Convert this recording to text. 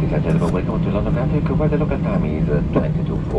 Ladies and gentlemen, welcome to London Gatwick. Where the local time is 22